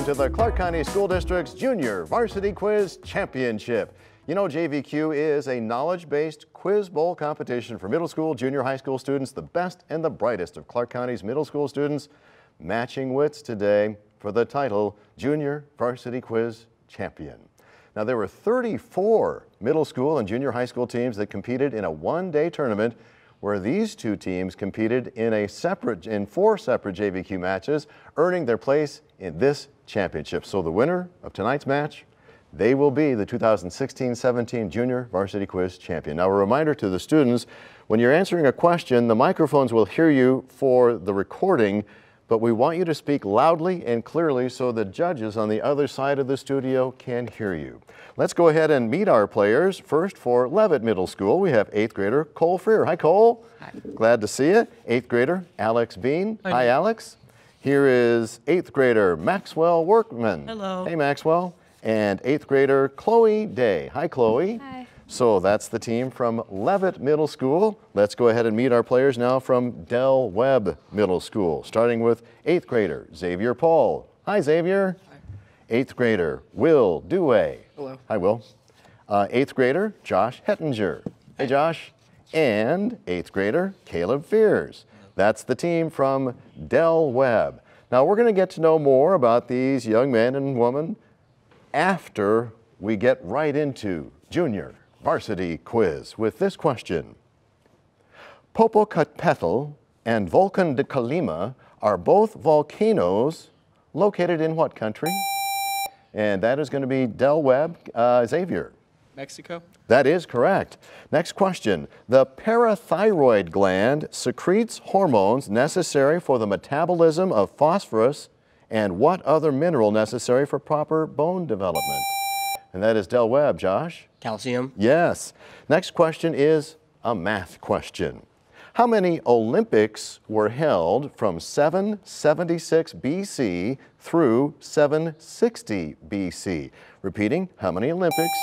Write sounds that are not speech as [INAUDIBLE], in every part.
welcome to the Clark County School District's Junior Varsity Quiz Championship. You know, JVQ is a knowledge-based quiz bowl competition for middle school, junior high school students, the best and the brightest of Clark County's middle school students, matching wits today for the title Junior Varsity Quiz Champion. Now, there were 34 middle school and junior high school teams that competed in a one-day tournament where these two teams competed in a separate in four separate JVQ matches, earning their place in this championship. So the winner of tonight's match, they will be the 2016-17 Junior Varsity Quiz Champion. Now a reminder to the students, when you're answering a question, the microphones will hear you for the recording, but we want you to speak loudly and clearly so the judges on the other side of the studio can hear you. Let's go ahead and meet our players. First for Leavitt Middle School, we have eighth grader Cole Freer. Hi, Cole. Hi. Glad to see you. Eighth grader Alex Bean. Hi. Hi, Alex. Here is eighth grader Maxwell Workman. Hello. Hey, Maxwell. And eighth grader Chloe Day. Hi, Chloe. Hi. So that's the team from Leavitt Middle School. Let's go ahead and meet our players now from Del Webb Middle School, starting with eighth grader Xavier Paul. Hi, Xavier. Hi. Eighth grader Will Dewey. Hello. Hi, Will. Uh, eighth grader Josh Hettinger. Hey, Josh. And eighth grader Caleb Fears. That's the team from Del Webb. Now we're going to get to know more about these young men and women after we get right into Junior Varsity Quiz with this question. Popocatépetl and Volcan de Colima are both volcanoes located in what country? And that is going to be Del Webb uh, Xavier. Mexico? That is correct. Next question. The parathyroid gland secretes hormones necessary for the metabolism of phosphorus and what other mineral necessary for proper bone development? And that is Del Webb, Josh. Calcium? Yes. Next question is a math question. How many Olympics were held from 776 BC through 760 BC? Repeating, how many Olympics?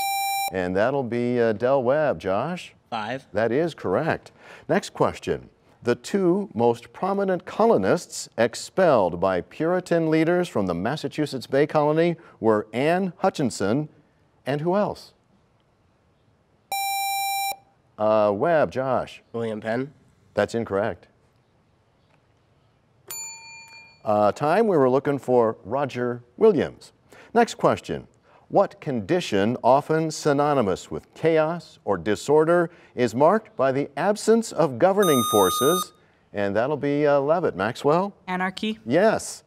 And that'll be uh, Del Webb, Josh. Five? That is correct. Next question. The two most prominent colonists expelled by Puritan leaders from the Massachusetts Bay Colony were Anne Hutchinson and who else? Uh, Webb, Josh. William Penn? That's incorrect. Uh, time, we were looking for Roger Williams. Next question. What condition, often synonymous with chaos or disorder, is marked by the absence of governing forces? And that'll be uh, Leavitt. Maxwell? Anarchy. Yes.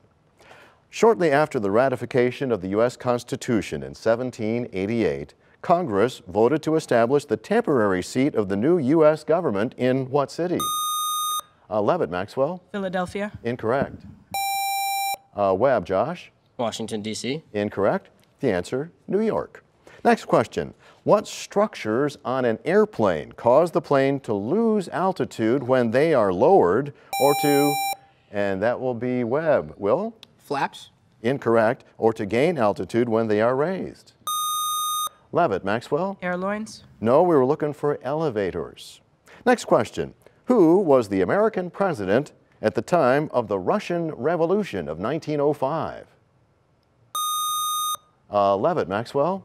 Shortly after the ratification of the U.S. Constitution in 1788, Congress voted to establish the temporary seat of the new U.S. government in what city? Uh, Leavitt, Maxwell? Philadelphia. Incorrect. Uh, Webb, Josh? Washington, D.C. Incorrect. The answer, New York. Next question. What structures on an airplane cause the plane to lose altitude when they are lowered or to, and that will be Webb. Will? Flaps? Incorrect. Or to gain altitude when they are raised. Leavitt, Maxwell? Airlines. No, we were looking for elevators. Next question. Who was the American president at the time of the Russian Revolution of 1905? Uh, Leavitt, Maxwell?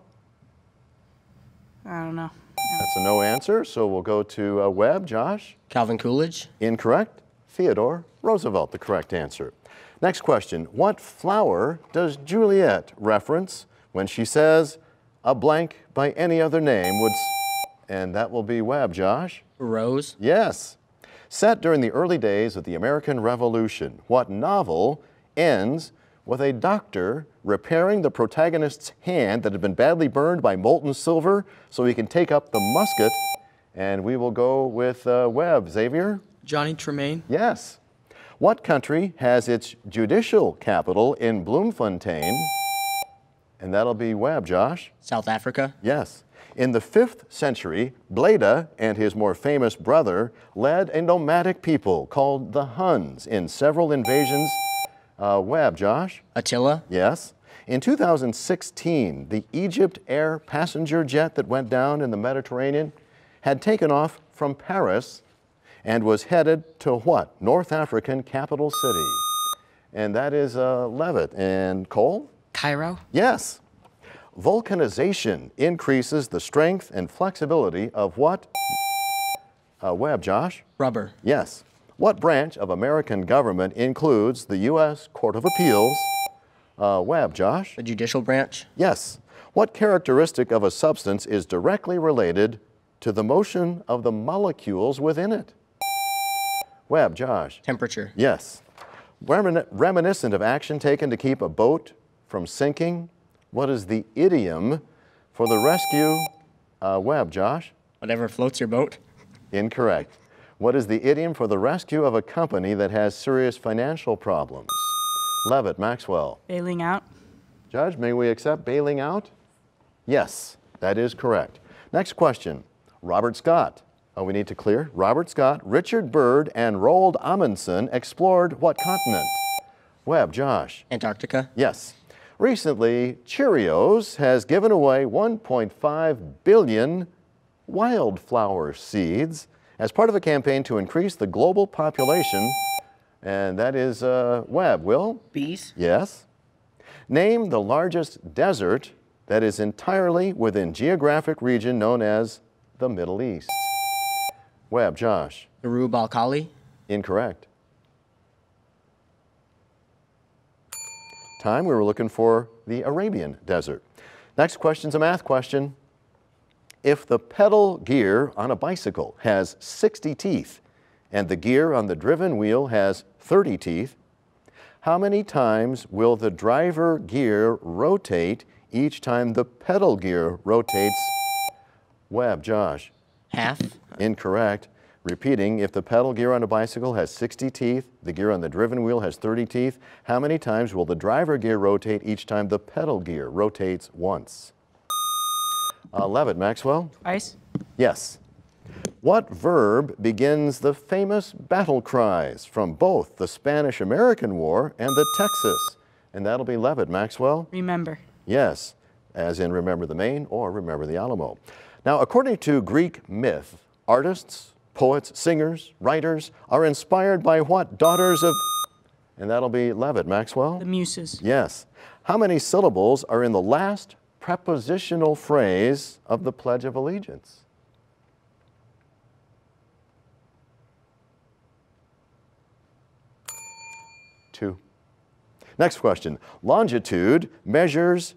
I don't know. That's a no answer, so we'll go to uh, Webb. Josh? Calvin Coolidge? Incorrect. Theodore Roosevelt, the correct answer. Next question. What flower does Juliet reference when she says a blank by any other name would, and that will be Webb, Josh? Rose? Yes. Set during the early days of the American Revolution, what novel ends with a doctor repairing the protagonist's hand that had been badly burned by molten silver so he can take up the musket? And we will go with uh, Webb. Xavier? Johnny Tremain, Yes. What country has its judicial capital in Bloemfontein? And that'll be Webb, Josh. South Africa? Yes. In the 5th century, Bleda and his more famous brother led a nomadic people called the Huns in several invasions. Uh, Webb, Josh? Attila? Yes. In 2016, the Egypt Air passenger jet that went down in the Mediterranean had taken off from Paris and was headed to what? North African capital city. And that is uh, Leavitt. And Cole? Cairo. Yes. Vulcanization increases the strength and flexibility of what? Uh, Webb, Josh? Rubber. Yes. What branch of American government includes the U.S. Court of Appeals? Uh, Webb, Josh? The judicial branch. Yes. What characteristic of a substance is directly related to the motion of the molecules within it? Webb, Josh? Temperature. Yes. Remin- reminiscent of action taken to keep a boat from sinking, what is the idiom for the rescue? Uh, Webb, Josh? Whatever floats your boat. Incorrect. What is the idiom for the rescue of a company that has serious financial problems? Leavitt, Maxwell. Bailing out. Judge, may we accept bailing out? Yes, that is correct. Next question. Robert Scott. Oh, we need to clear. Robert Scott, Richard Byrd, and Roald Amundsen explored what continent? Webb, Josh. Antarctica. Yes. Recently, Cheerios has given away 1.5 billion wildflower seeds as part of a campaign to increase the global population. And that is uh, Webb. Will? Bees. Yes. Name the largest desert that is entirely within geographic region known as the Middle East. Webb, Josh. Narub al Khali. Incorrect. Time, we were looking for the Arabian desert. Next question's a math question. If the pedal gear on a bicycle has 60 teeth and the gear on the driven wheel has 30 teeth, how many times will the driver gear rotate each time the pedal gear rotates? Webb, Josh. Half. Incorrect. Repeating, if the pedal gear on a bicycle has 60 teeth, the gear on the driven wheel has 30 teeth, how many times will the driver gear rotate each time the pedal gear rotates once? Uh, Leavitt, Maxwell? Ice. Yes. What verb begins the famous battle cries from both the Spanish American War and the Texas? And that'll be Leavitt, Maxwell? Remember. Yes, as in Remember the Maine or Remember the Alamo. Now, according to Greek myth, artists, poets, singers, writers are inspired by what daughters of. And that'll be Leavitt, Maxwell? The Muses. Yes. How many syllables are in the last prepositional phrase of the Pledge of Allegiance? Two. Next question. Longitude measures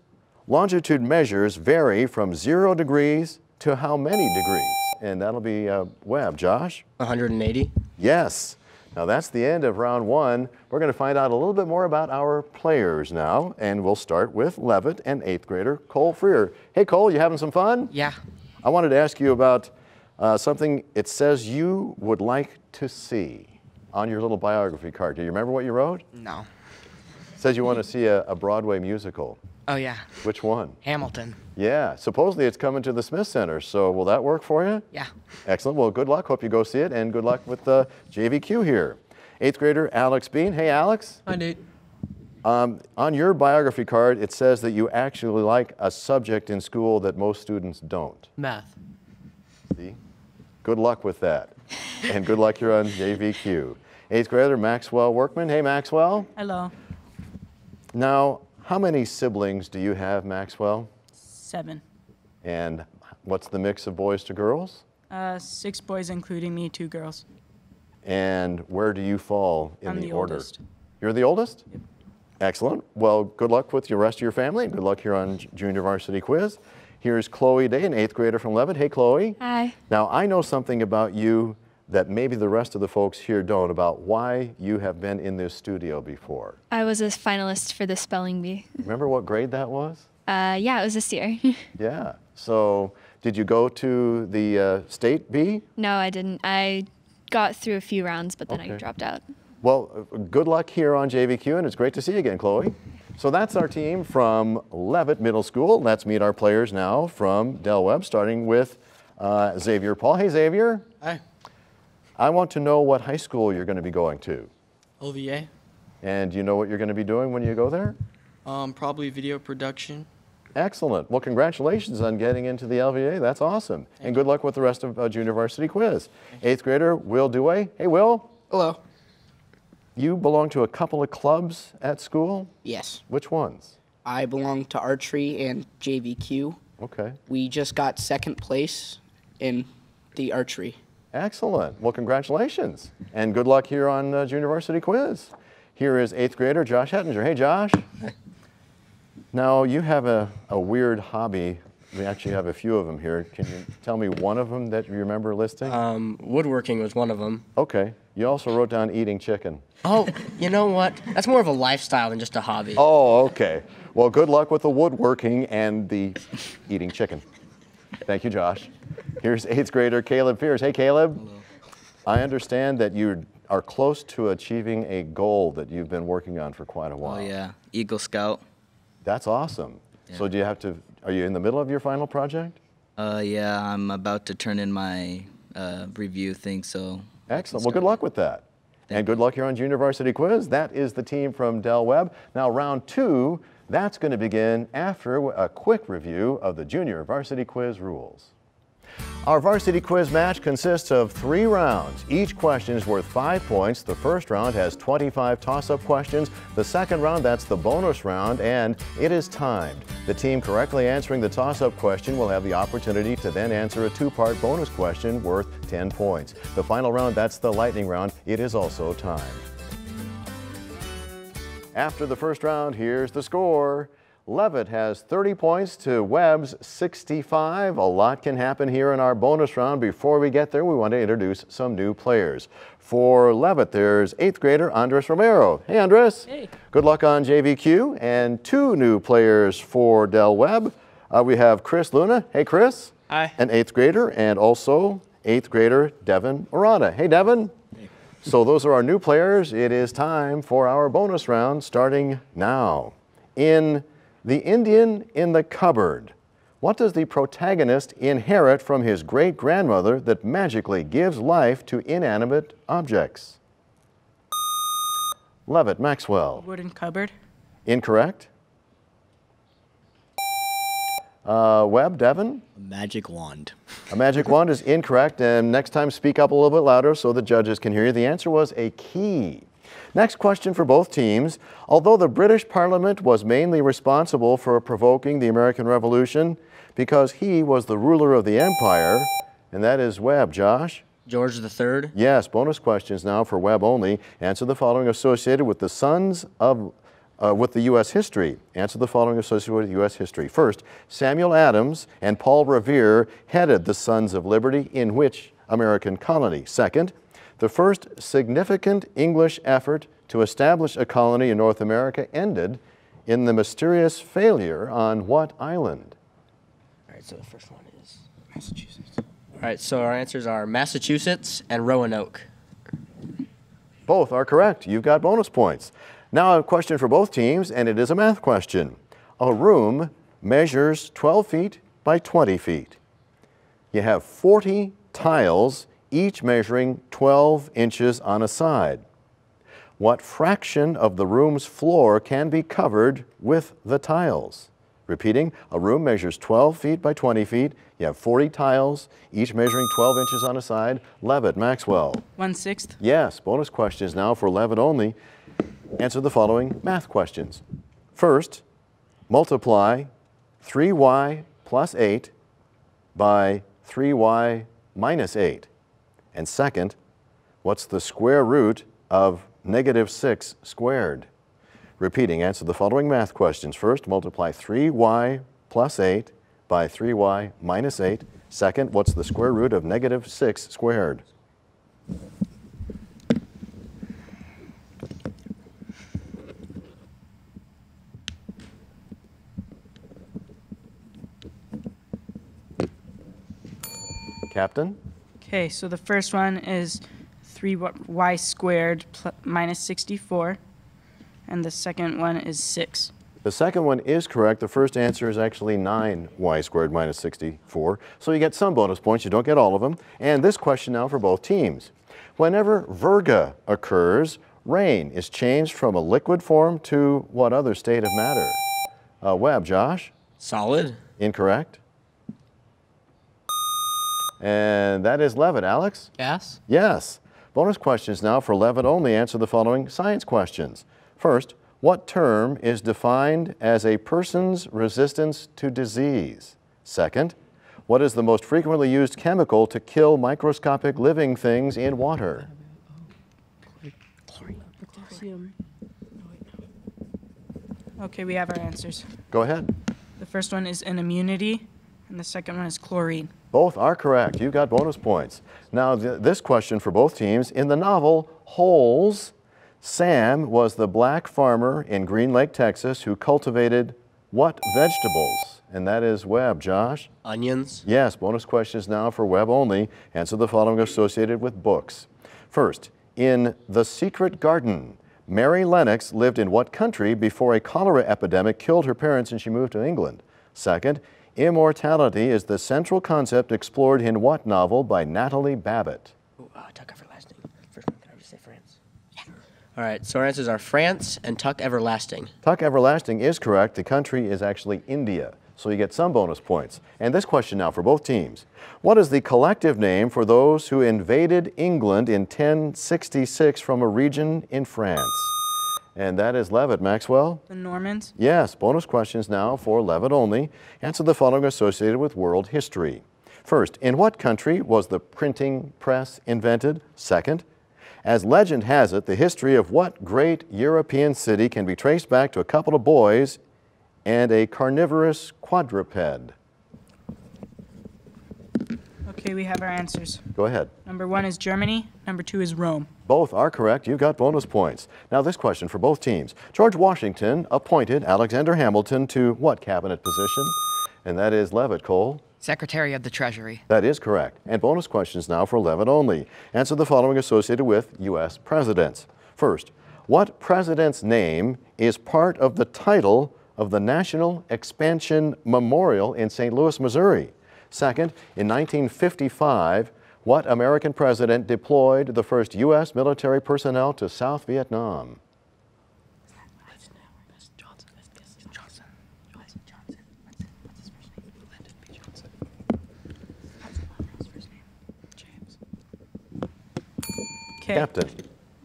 longitude measures vary from 0 degrees to how many degrees? And that'll be uh, Webb. Josh? 180. Yes. Now that's the end of round one. We're going to find out a little bit more about our players now, and we'll start with Leavitt and eighth grader Cole Freer. Hey Cole, you having some fun? Yeah. I wanted to ask you about uh, something it says you would like to see on your little biography card. Do you remember what you wrote? No. It says you want to see a, a Broadway musical. Oh yeah. Which one? Hamilton. Yeah, supposedly it's coming to the Smith Center, so will that work for you? Yeah. Excellent. Well, good luck. Hope you go see it, and good luck with the JVQ here. Eighth grader Alex Bean. Hey, Alex. Hi, Nate. Um, on your biography card, it says that you actually like a subject in school that most students don't. Math. See? Good luck with that. and good luck here on JVQ. Eighth grader Maxwell Workman. Hey, Maxwell. Hello. Now, how many siblings do you have, Maxwell? Seven. And what's the mix of boys to girls? Uh, six boys, including me, two girls. And where do you fall in I'm the, the order? oldest. You're the oldest? Excellent. Well, good luck with the rest of your family and good luck here on Junior Varsity Quiz. Here's Chloe Day, an eighth grader from Leavitt. Hey, Chloe. Hi. Now, I know something about you that maybe the rest of the folks here don't about why you have been in this studio before. I was a finalist for the spelling bee. Remember what grade that was? Uh, yeah, it was this year. [LAUGHS] Yeah. So, did you go to the uh, state bee? no, I didn't. I got through a few rounds, but then Okay. I dropped out. Well, uh, good luck here on JVQ, and it's great to see you again, Chloe. So that's our team from Leavitt Middle School. Let's meet our players now from Del Webb, starting with uh, Xavier Paul. Hey, Xavier. Hi. I want to know what high school you're going to be going to. OVA, And do you know what you're going to be doing when you go there? um, probably video production. Excellent. Well, congratulations on getting into the LVA. That's awesome. and good luck with the rest of uh, Junior Varsity Quiz. Eighth grader Will Dewey. Hey, Will. Hello. You belong to a couple of clubs at school. Yes. Which ones? I belong to archery and JVQ. Okay. We just got second place in the archery. Excellent. Well, congratulations. And good luck here on uh, Junior Varsity Quiz. Here is eighth grader Josh Hettinger. Hey, Josh. [LAUGHS] Now, you have a, a weird hobby. We actually have a few of them here. Can you tell me one of them that you remember listing? Um, woodworking was one of them. okay. You also wrote down eating chicken. Oh, you know what? That's more of a lifestyle than just a hobby. Oh, okay. Well, good luck with the woodworking and the eating chicken. Thank you, Josh. Here's eighth grader Caleb Fears. Hey, Caleb. Hello. I understand that you are close to achieving a goal that you've been working on for quite a while. Oh yeah, Eagle Scout. That's awesome. So do you have to, are you in the middle of your final project? Uh, yeah, I'm about to turn in my uh, review thing, so. Excellent. Well, good luck with that. And good luck here on Junior Varsity Quiz. That is the team from Del Webb. Now, round two, that's going to begin after a quick review of the Junior Varsity Quiz rules. Our varsity quiz match consists of three rounds. Each question is worth five points. The first round has 25 toss-up questions. The second round, that's the bonus round, and it is timed. The team correctly answering the toss-up question will have the opportunity to then answer a two-part bonus question worth 10 points. The final round, that's the lightning round. It is also timed. After the first round, here's the score. Leavitt has 30 points to Webb's 65. A lot can happen here in our bonus round. Before we get there, we want to introduce some new players. For Leavitt, there's eighth grader Andres Romero. Hey, Andres. Hey. Good luck on JVQ. And two new players for Del Webb. Uh, we have Chris Luna. Hey, Chris. Hi. An eighth grader, and also eighth grader Devin Arata. Hey, Devin. So those are our new players. It is time for our bonus round starting now. In The Indian in the Cupboard, what does the protagonist inherit from his great grandmother that magically gives life to inanimate objects? Leavitt Maxwell. Wooden cupboard. Incorrect. Uh, Webb, Devin? Magic wand. A magic wand is incorrect, and next time speak up a little bit louder so the judges can hear you. The answer was a key. Next question for both teams. Although the British Parliament was mainly responsible for provoking the American Revolution because he was the ruler of the empire, and that is Webb, Josh. George III. Yes, bonus questions now for Webb only. Answer the following associated with the sons of uh, with the U.S. history. Answer the following associated with U.S. history. First, Samuel Adams and Paul Revere headed the Sons of Liberty in which American colony? Second, the first significant English effort to establish a colony in North America ended in the mysterious failure on what island? All right, so the first one is Massachusetts. All right, so our answers are Massachusetts and Roanoke. Both are correct. You've got bonus points. Now, a question for both teams, and it is a math question. A room measures 12 feet by 20 feet. You have 40 tiles, each measuring 12 inches on a side. What fraction of the room's floor can be covered with the tiles? Repeating, a room measures 12 feet by 20 feet. You have 40 tiles, each measuring 12 inches on a side. Leavitt, Maxwell. One sixth. Yes, bonus questions now for Leavitt only. Answer the following math questions. First, multiply 3y plus 8 by 3y minus 8. And second, what's the square root of negative 6 squared? Repeating, answer the following math questions. First, multiply 3y plus 8 by 3y minus 8. Second, what's the square root of negative 6 squared? Captain? Okay, so the first one is 3y squared minus 64. And the second one is 6. The second one is correct. The first answer is actually 9y squared minus 64. So you get some bonus points. You don't get all of them. And this question now for both teams. Whenever virga occurs, rain is changed from a liquid form to what other state of matter? Uh, Webb, Josh? Solid. Incorrect. And that is Leavitt. Alex? Yes. Yes. Bonus questions now for Leavitt only. Answer the following science questions. First, what term is defined as a person's resistance to disease? Second, what is the most frequently used chemical to kill microscopic living things in water? Okay, we have our answers. Go ahead. The first one is an immunity, and the second one is chlorine. Both are correct. You've got bonus points. Now, th- this question for both teams. In the novel Holes, Sam was the black farmer in Green Lake, Texas, who cultivated what vegetables? And that is Webb. Josh? Onions. Yes, bonus questions now for Webb only. Answer the following associated with books. First, in The Secret Garden, Mary Lennox lived in what country before a cholera epidemic killed her parents and she moved to England? Second, immortality is the central concept explored in what novel by Natalie Babbitt? Ooh, uh, Tuck Everlasting. First one, can I just say France? Yeah. All right, so our answers are France and Tuck Everlasting. Tuck Everlasting is correct. The country is actually India. So you get some bonus points. And this question now for both teams. What is the collective name for those who invaded England in 1066 from a region in France? And that is Leavitt. Maxwell? The Normans. Yes, bonus questions now for Leavitt only. Answer the following associated with world history. First, in what country was the printing press invented? Second, as legend has it, the history of what great European city can be traced back to a couple of boys and a carnivorous quadruped? Okay, we have our answers. Go ahead. Number one is Germany. Number two is Rome. Both are correct. You got bonus points. Now, this question for both teams. George Washington appointed Alexander Hamilton to what cabinet position? And that is Leavitt Cole. Secretary of the Treasury. That is correct. And bonus questions now for Leavitt only. Answer the following associated with U.S. presidents. First, what president's name is part of the title of the National Expansion Memorial in St. Louis, Missouri? Second, in 1955, what American president deployed the first U.S. military personnel to South Vietnam? Captain.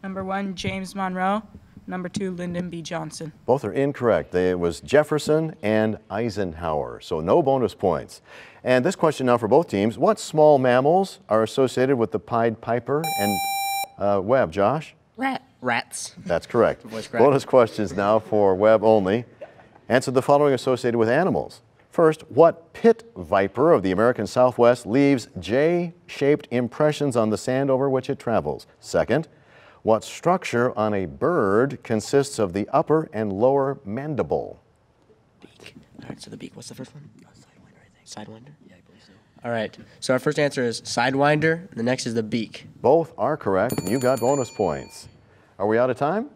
Number one, James Monroe. Number two, Lyndon B. Johnson. Both are incorrect. They, it was Jefferson and Eisenhower, so no bonus points. And this question now for both teams. What small mammals are associated with the Pied Piper and uh, Webb? Josh? Rat. Rats. That's correct. Voice crack. Bonus questions now for Webb only. Answer the following associated with animals. First, what pit viper of the American Southwest leaves J-shaped impressions on the sand over which it travels? Second, what structure on a bird consists of the upper and lower mandible? Beak. All right, so the beak. What's the first one? Sidewinder, I think. Sidewinder? Yeah, I believe so. All right, so our first answer is Sidewinder. The next is the beak. Both are correct. You got bonus points. Are we out of time?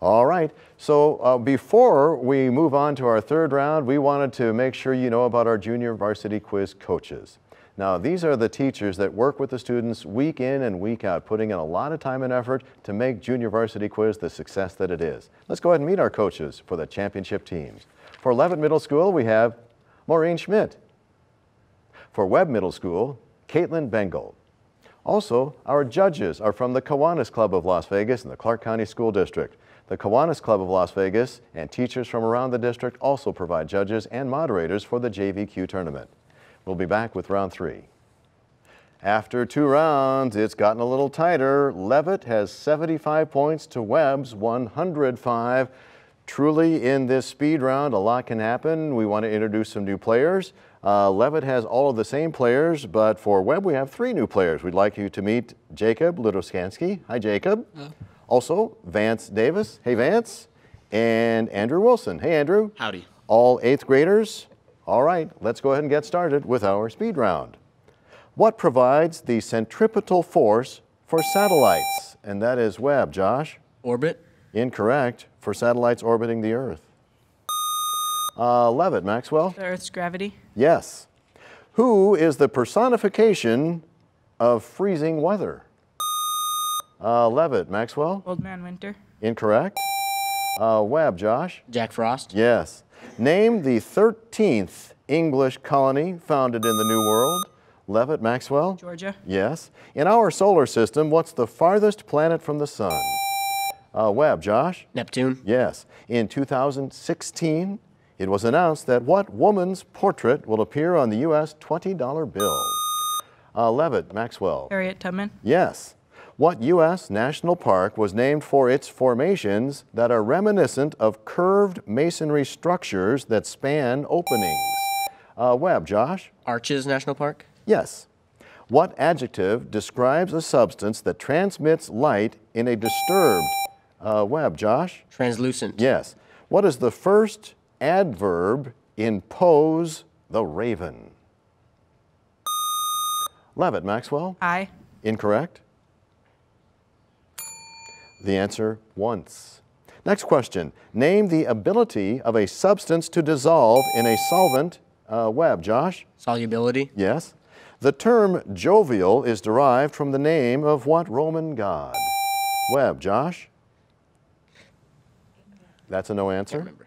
All right. So uh, before we move on to our third round, we wanted to make sure you know about our junior varsity quiz coaches. Now, these are the teachers that work with the students week in and week out, putting in a lot of time and effort to make junior varsity quiz the success that it is. Let's go ahead and meet our coaches for the championship teams. For Leavitt Middle School, we have Maureen Schmidt. For Webb Middle School, Caitlin Bengal. Also, our judges are from the Kiwanis Club of Las Vegas and the Clark County School District. The Kiwanis Club of Las Vegas and teachers from around the district also provide judges and moderators for the JVQ tournament. We'll be back with round three. After two rounds, it's gotten a little tighter. Leavitt has 75 points to Webb's 105. Truly, in this speed round, a lot can happen. We want to introduce some new players. Uh, Leavitt has all of the same players, but for Webb, we have three new players. We'd like you to meet Jacob Ludoskansky. Hi, Jacob. Also, Vance Davis. Hey, Vance. And Andrew Wilson. Hey, Andrew. Howdy. All eighth graders? All right, let's go ahead and get started with our speed round. What provides the centripetal force for satellites? And that is Webb. Josh? Orbit. Incorrect for satellites orbiting the Earth. Uh, Leavitt, Maxwell? The Earth's gravity. Yes. Who is the personification of freezing weather? Uh, Leavitt, Maxwell? Old Man Winter. Incorrect. Uh, Webb, Josh? Jack Frost. Yes. Name the 13th English colony founded in the New World. Leavitt, Maxwell? Georgia. Yes. In our solar system, what's the farthest planet from the sun? Uh, Webb, Josh? Neptune. Yes. In 2016, it was announced that what woman's portrait will appear on the U.S. $20 bill? Uh, Leavitt, Maxwell. Harriet Tubman. Yes. What U.S. national park was named for its formations that are reminiscent of curved masonry structures that span openings? Uh, Webb, Josh? Arches National Park. Yes. What adjective describes a substance that transmits light in a disturbed uh, Webb, Josh? Translucent. Yes. What is the first adverb in Poe's The Raven? Leavitt, Maxwell? Aye. Incorrect. The answer, once. Next question. Name the ability of a substance to dissolve in a solvent. Uh, Webb, Josh? Solubility. Yes. The term jovial is derived from the name of what Roman god? Webb, Josh? That's a no answer. Remember.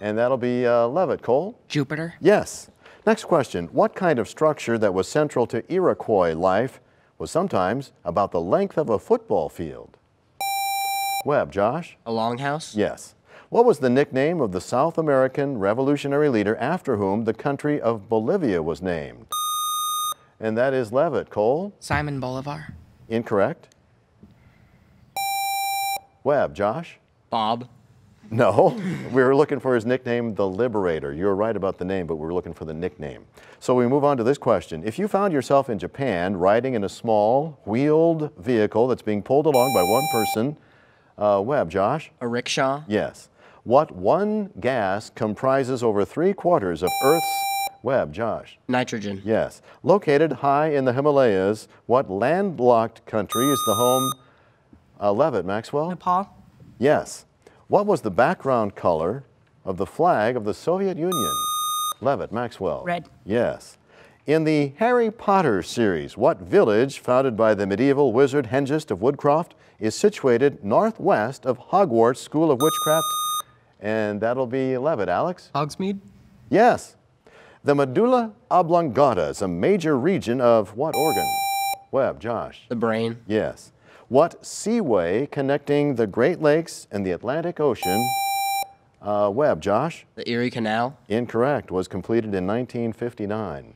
And that'll be uh, Leavitt. Cole? Jupiter. Yes. Next question. What kind of structure that was central to Iroquois life was sometimes about the length of a football field? Webb, Josh? A longhouse. Yes. What was the nickname of the South American revolutionary leader after whom the country of Bolivia was named? And that is Leavitt. Cole? Simon Bolivar. Incorrect. Webb, Josh? Bob. No, we were looking for his nickname, the Liberator. You were right about the name, but we were looking for the nickname. So we move on to this question. If you found yourself in Japan riding in a small wheeled vehicle that's being pulled along by one person, uh, Webb, Josh? A rickshaw. Yes. What one gas comprises over three quarters of Earth's Webb, Josh? Nitrogen. Yes. Located high in the Himalayas, what landlocked country is the home? Uh, Leavitt, Maxwell? Nepal. Yes. What was the background color of the flag of the Soviet Union? Leavitt, Maxwell. Red. Yes. In the Harry Potter series, what village founded by the medieval wizard Hengist of Woodcroft is situated northwest of Hogwarts School of Witchcraft? And that'll be Leavitt. Alex? Hogsmeade? Yes. The medulla oblongata is a major region of what organ? Webb, Josh. The brain. Yes. What seaway connecting the Great Lakes and the Atlantic Ocean, uh, Webb, Josh? The Erie Canal. Incorrect, was completed in 1959.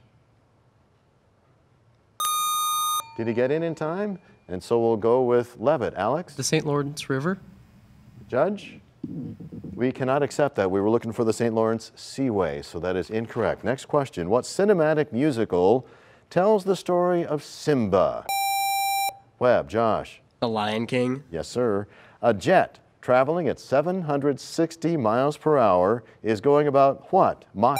Did he get in in time? And so we'll go with Leavitt. Alex? The St. Lawrence River? Judge? We cannot accept that. We were looking for the St. Lawrence Seaway, so that is incorrect. Next question. What cinematic musical tells the story of Simba? Webb, Josh? The Lion King. Yes, sir. A jet traveling at 760 miles per hour is going about what? Mach?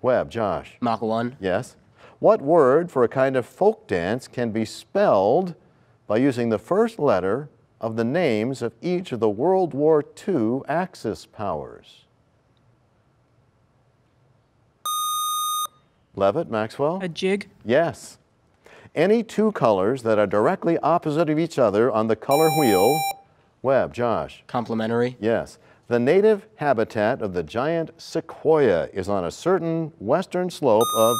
Webb, Josh? Mach 1. Yes. What word for a kind of folk dance can be spelled by using the first letter of the names of each of the World War II Axis powers? Leavitt, Maxwell? A jig. Yes. Any two colors that are directly opposite of each other on the color wheel. Webb, Josh. Complementary. Yes. The native habitat of the giant sequoia is on a certain western slope of,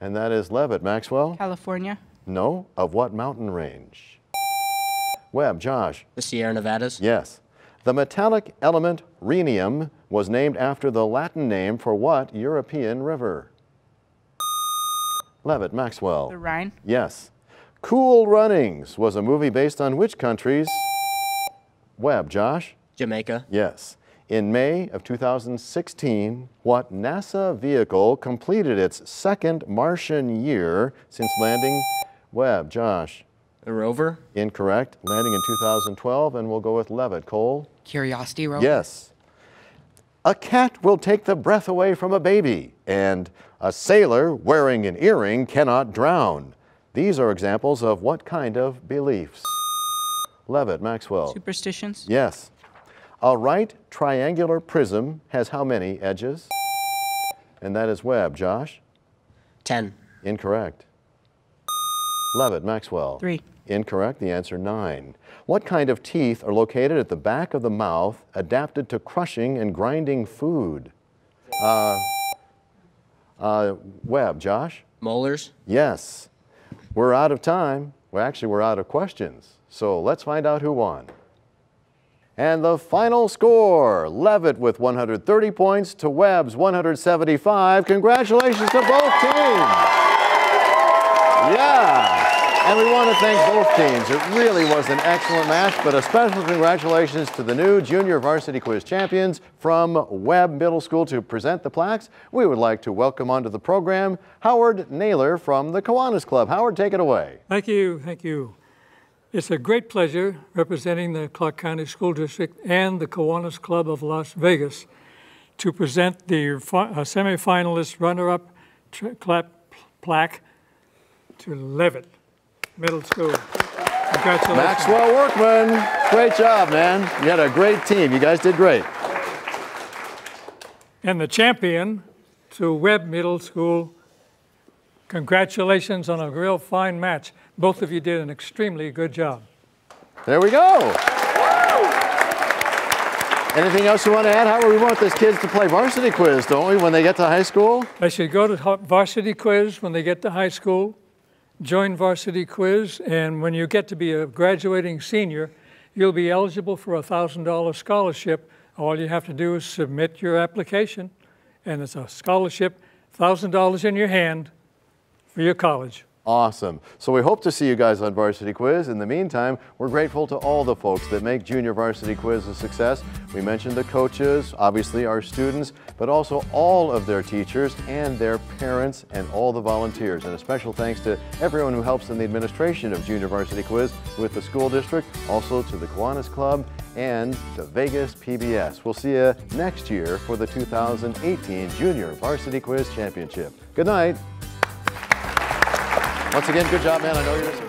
and that is Leavitt, Maxwell? California. No. Of what mountain range? Webb, Josh. The Sierra Nevadas. Yes. The metallic element rhenium was named after the Latin name for what European river? Leavitt, Maxwell. The Rhine. Yes. Cool Runnings was a movie based on which country's Webb, Josh? Jamaica. Yes. In May of 2016, what NASA vehicle completed its second Martian year since landing? Webb, Josh? The rover. Incorrect. Landing in 2012, and we'll go with Leavitt. Cole? Curiosity rover. Yes. A cat will take the breath away from a baby, and a sailor wearing an earring cannot drown. These are examples of what kind of beliefs? Leavitt, Maxwell. Superstitions. Yes. A right triangular prism has how many edges? And that is Webb. Josh? 10. Incorrect. Leavitt, Maxwell. Three. Incorrect. The answer nine. What kind of teeth are located at the back of the mouth adapted to crushing and grinding food? Uh, uh, Webb, Josh? Molars. Yes. We're out of time. Well, actually, we're out of questions. So let's find out who won. And the final score, Leavitt with 130 points to Webb's 175. Congratulations to both teams. And we want to thank both teams. It really was an excellent match, but a special congratulations to the new junior varsity quiz champions from Webb Middle School to present the plaques. We would like to welcome onto the program Howard Naylor from the Kiwanis Club. Howard, take it away. Thank you, thank you. It's a great pleasure representing the Clark County School District and the Kiwanis Club of Las Vegas to present the uh, semifinalist runner-up clap plaque to Leavitt Middle School. Congratulations. Maxwell Workman, great job, man. You had a great team. You guys did great. And the champion to Webb Middle School. Congratulations on a real fine match. Both of you did an extremely good job. There we go. Anything else you want to add? How we want these kids to play varsity quiz, don't we, when they get to high school? They should go to varsity quiz when they get to high school, join varsity quiz, and when you get to be a graduating senior, you'll be eligible for a $1,000 scholarship. All you have to do is submit your application, and it's a scholarship, $1,000 in your hand for your college. Awesome. So we hope to see you guys on Varsity Quiz. In the meantime, we're grateful to all the folks that make Junior Varsity Quiz a success. We mentioned the coaches, obviously our students, but also all of their teachers and their parents and all the volunteers. And a special thanks to everyone who helps in the administration of Junior Varsity Quiz with the school district, also to the Kiwanis Club and to Vegas PBS. We'll see you next year for the 2018 Junior Varsity Quiz Championship. Good night. Once again, good job, man. I know you're.